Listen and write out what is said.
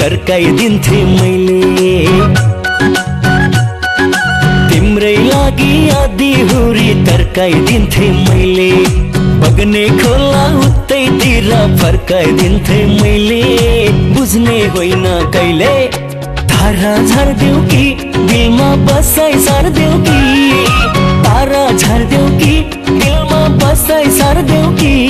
तर्काइदिन्थे मैले। तिम्रै लागि आदि हुरी तर्काइदिन्थे मैले। बग्ने खोला उतैतिर फर्काइदिन्थे मैले। बुझ्ने होइन कहिले? तारा झर्देऊ कि? दिलमा बसाइ सार्देऊ कि? तारा झर्देऊ कि? दिलमा बसाइ सार्देऊ कि?